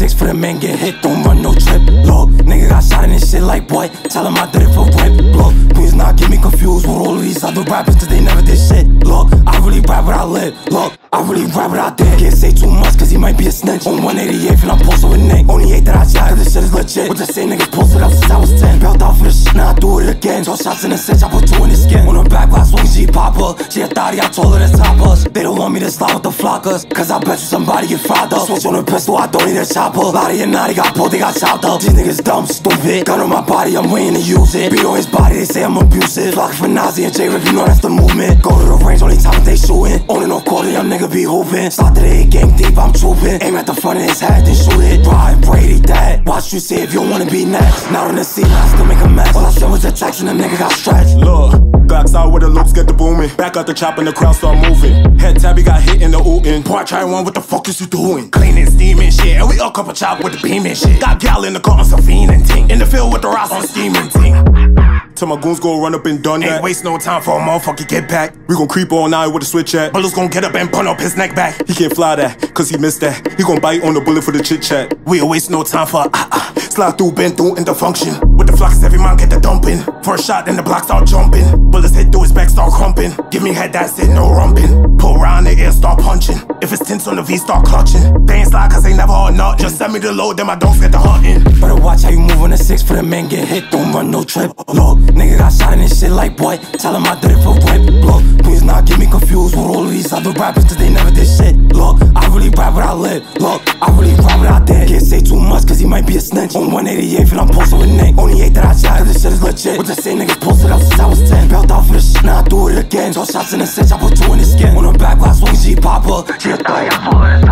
six for the man get hit, don't run no trip. Look, nigga got shot in this shit like what? Tell him I did it for whip. Look, please not get me confused with all of these other rappers, cause they never did shit. Look, I really rap what I live. Look, I really rap what I did. Can't say too much, cause he might be a snitch. On 188, and I'm posted with Nick. Only 8 that I shot, cause this shit is legit. With the same niggas posted up since I was 10. Belt out for the shit, now I do it again. 12 shots in the cinch, I put she a thotty, I told her to top us. They don't want me to slide with the flockers, cause I bet you somebody get fried up. Switch on a pistol, I don't need a chopper. Lot of your naughty got pulled, they got chopped up. These niggas dumb, stupid. Gun on my body, I'm waiting to use it. Beat on his body, they say I'm abusive. Flock for Nazi and J Rip, you know that's the movement. Go to the range, only time they shooting. Owning no quarter, young nigga be hooping. Start to the game deep, I'm trooping. Aim at the front of his head, then shoot it. Ride Brady that. Watch you see if you wanna be next. Not on the scene, I still make a mess. All I said was a text and the nigga got stretched. Look, Glocks out where the loops get the booming. Back out the chop and the crowd start moving. Head tabby got hit in the ootin'. Boy, I try one, what the fuck is you doing? Cleaning, steaming shit. And we all couple chop with the beam and shit. Got gal in the car on some ting. In the field with the rocks on steaming ting. Till my goons go run up and done that. Ain't waste no time for a motherfucker get back. We gon' creep all night with a switch at. Bullets gon' get up and pun up his neck back. He can't fly that, cause he missed that. He gon' bite on the bullet for the chit chat. We don't waste no time for ah ah. Slide through, bend through in the function. With the flux, every man get the dumping. First shot, then the block start jumping. Bullets hit through his back, start crumping. Give me head, that's it, no rumping. Pull around the air, start punching. If it's tense on the V, start clutching. They ain't slide cause they never hard nut. Just send me the load, then my dogs get the hunting. Better watch how you move on the six for the men get hit. Don't run no trip. Look, nigga got shot in this shit like what? Tell him I did it for rip. Look, please not get me confused with all these other rappers, cause they never did shit. Look, I really rap what I live. Look, I really might be a snitch. On 188, and I'm posted with Nick. Only hate that I shot, cause this shit is legit. With the same niggas posted up since I was 10. Belt out for the shit, now I do it again. 12 shots in the cinch, I put two in the skin. On her back, last one G popper. She a thotty, I told